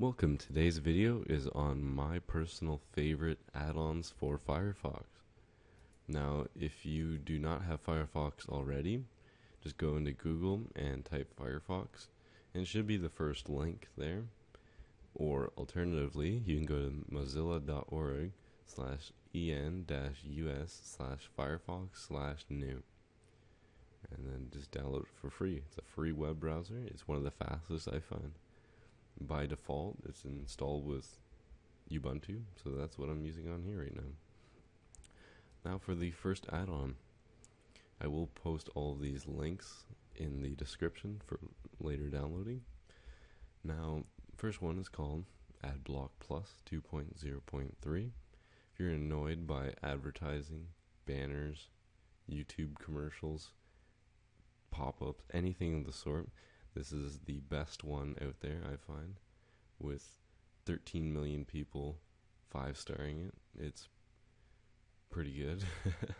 Welcome. Today's video is on my personal favorite add-ons for Firefox. Now, if you do not have Firefox already, just go into Google and type Firefox, and it should be the first link there. Or alternatively, you can go to mozilla.org slash en-us slash firefox slash new. And then just download it for free. It's a free web browser. It's one of the fastest I find by default it's installed with Ubuntu so that's what I'm using on here right now. Now for the first add-on I will post all these links in the description for later downloading. Now first one is called AdBlock Plus 2.0.3 if you're annoyed by advertising banners YouTube commercials pop-ups anything of the sort this is the best one out there, I find, with 13 million people five starring it. It's pretty good.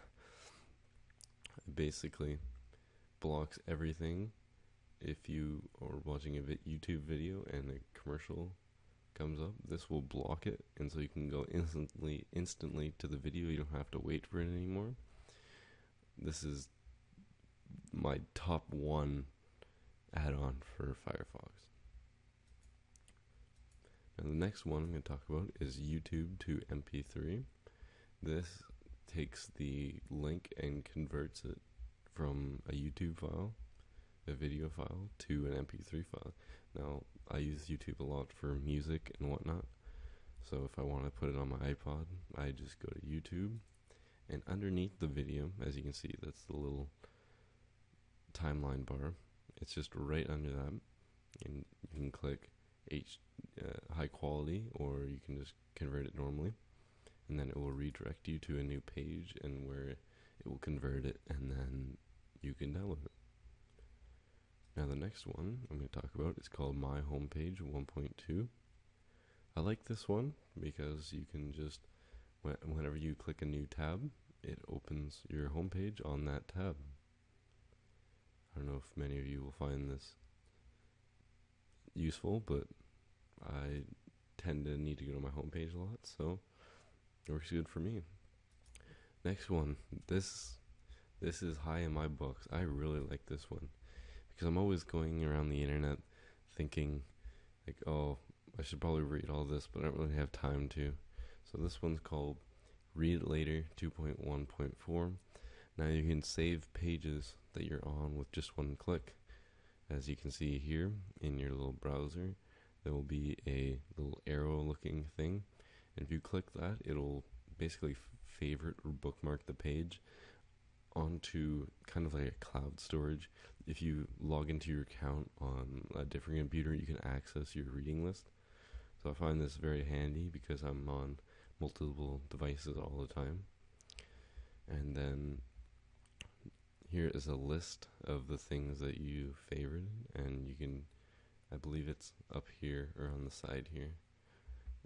Basically, blocks everything. If you are watching a YouTube video and a commercial comes up, this will block it, and so you can go instantly, instantly to the video. You don't have to wait for it anymore. This is my top one add-on for Firefox. Now the next one I'm going to talk about is YouTube to MP3. This takes the link and converts it from a YouTube file, a video file, to an MP3 file. Now I use YouTube a lot for music and whatnot. So if I want to put it on my iPod, I just go to YouTube and underneath the video, as you can see, that's the little timeline bar it's just right under that and you can click H uh, high quality or you can just convert it normally and then it will redirect you to a new page and where it will convert it and then you can download it. Now the next one I'm going to talk about is called My Homepage 1.2. I like this one because you can just whenever you click a new tab, it opens your homepage on that tab. I don't know if many of you will find this useful, but I tend to need to go to my homepage a lot, so it works good for me. Next one. This this is high in my books. I really like this one because I'm always going around the internet thinking like, oh, I should probably read all this, but I don't really have time to. So this one's called Read Later 2.1.4. Now you can save pages that you're on with just one click. As you can see here in your little browser, there will be a little arrow looking thing. And if you click that, it'll basically favorite or bookmark the page onto kind of like a cloud storage. If you log into your account on a different computer, you can access your reading list. So I find this very handy because I'm on multiple devices all the time. And then here is a list of the things that you favored and you can I believe it's up here or on the side here.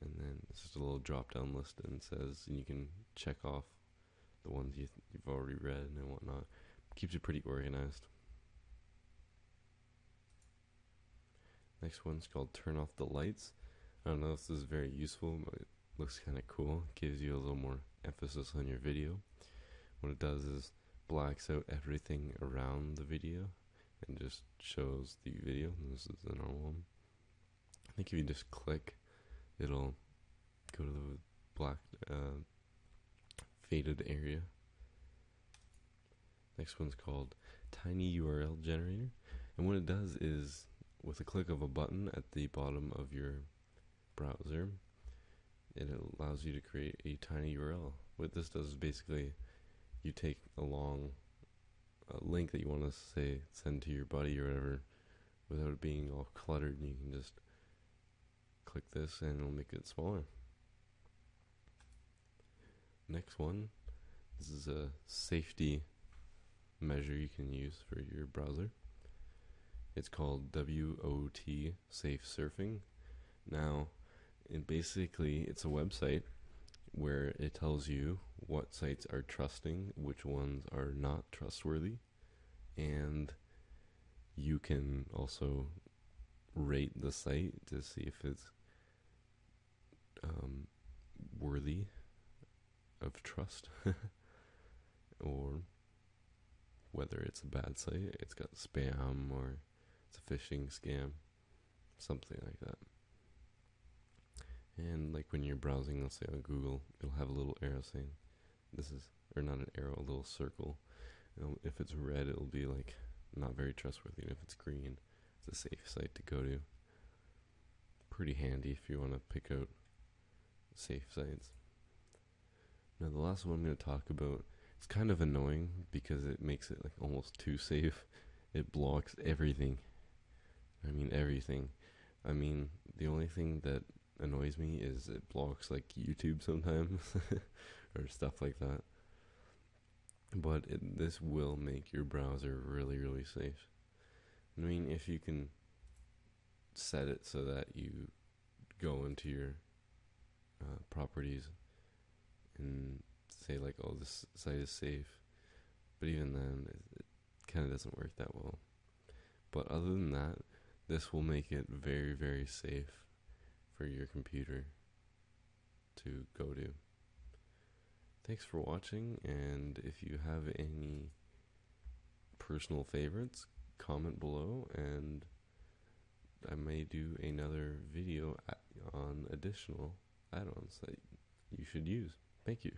And then it's just a little drop down list and says and you can check off the ones you you've already read and whatnot. Keeps you pretty organized. Next one's called turn off the lights. I don't know if this is very useful but it looks kind of cool. Gives you a little more emphasis on your video. What it does is blacks out everything around the video and just shows the video. This is the normal one. I think if you just click, it'll go to the black uh, faded area. Next one's called Tiny URL Generator, and what it does is, with a click of a button at the bottom of your browser, it allows you to create a tiny URL. What this does is basically you take along a link that you want to say send to your buddy or whatever without it being all cluttered you can just click this and it'll make it smaller. Next one this is a safety measure you can use for your browser. It's called WOT safe surfing. Now and basically it's a website where it tells you what sites are trusting, which ones are not trustworthy, and you can also rate the site to see if it's um, worthy of trust, or whether it's a bad site, it's got spam, or it's a phishing scam, something like that. And like when you're browsing, let's say on Google, it'll have a little arrow saying, "This is," or not an arrow, a little circle. It'll, if it's red, it'll be like not very trustworthy, and if it's green, it's a safe site to go to. Pretty handy if you want to pick out safe sites. Now, the last one I'm going to talk about it's kind of annoying because it makes it like almost too safe. It blocks everything. I mean everything. I mean the only thing that annoys me is it blocks like YouTube sometimes or stuff like that. But it, this will make your browser really really safe. I mean if you can set it so that you go into your uh, properties and say like, "Oh, this site is safe," but even then, it, it kind of doesn't work that well. But other than that, this will make it very, very safe for your computer to go to. Thanks for watching, and if you have any personal favorites, comment below, and I may do another video on additional add ons that you should use. Thank you